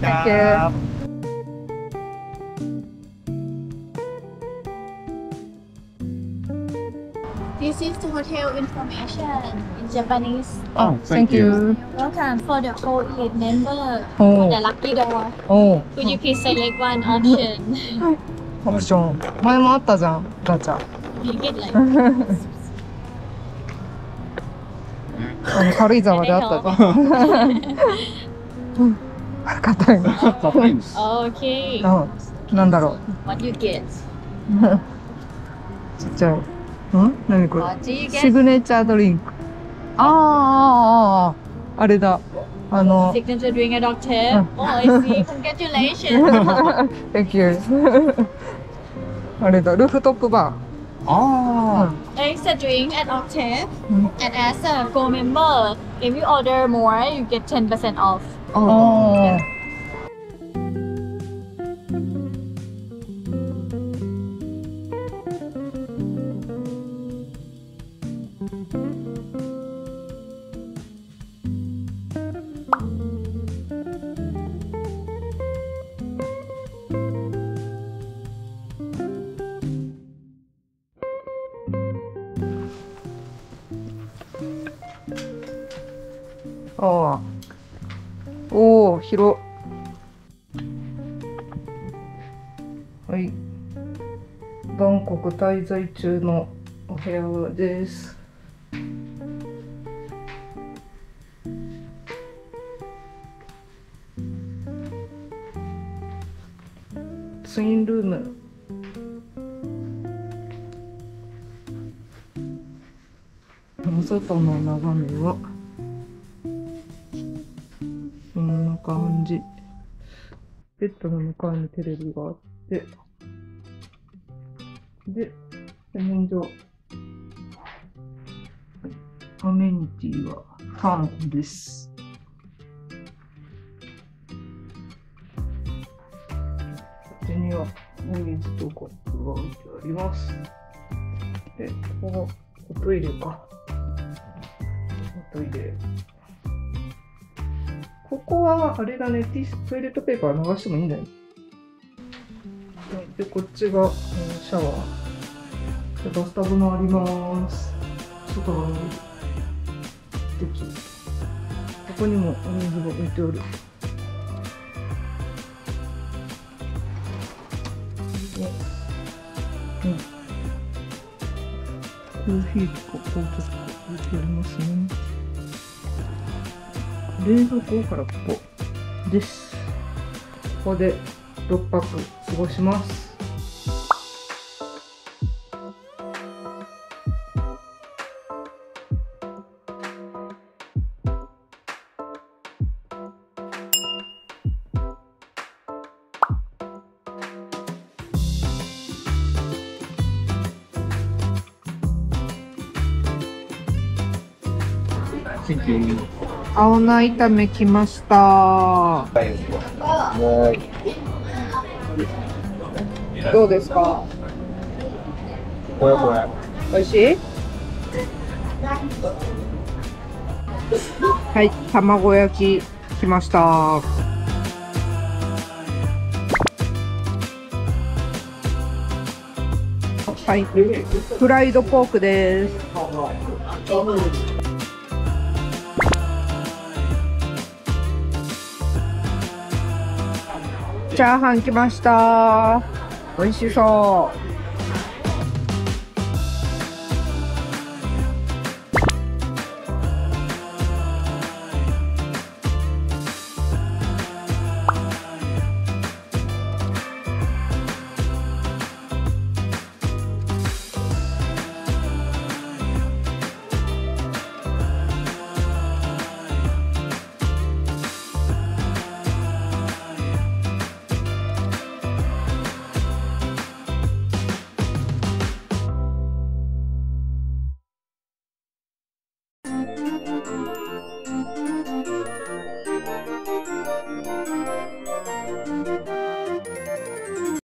Thank you. This is the hotel information in Japanese. Oh, thank you. Welcome for the whole elite member. Oh. For the lucky door. お Could you please select one option? オプション。前もあったじゃん、ガチャ。 you get like あの軽井沢であったじゃん。 硬いの。okay. うん。なんだろう。What you get? ちっちゃい。ん何これシ?グネチャードリンク。あーあーあれだ。あの、Signature drink at Octave. Oh, I see. Congratulations. Thank you. あれだ、ルーフトップバあー。It's a drink at Octave. Mm. And as a gold member, if you order more, you get 10% off. ああ。ああ。おお、広。はい。バンコク滞在中のお部屋です。ツインルーム。お外の眺めは。感じ。ベッドの向かいにテレビがあって、で、洗面所。アメニティはファンです。こっちにはお水とコップが置いてあります。で、ここがおトイレか。おトイレ。ここはあれだね、ティッシュトイレットペーパー流してもいいんだよ。で、こっちが、えーシャワー。で、バスタブもあります。外が見える。素敵。ここにもお水が置いてある。うん。コーヒーとか紅茶とか置いてありますね。冷蔵庫からここです。ここで6泊過ごします。青菜炒め来ました。どうですか？こやこや。美味しい？はい、卵焼き来ました。はい、フライドポークです。チャーハン来ました。美味しそう。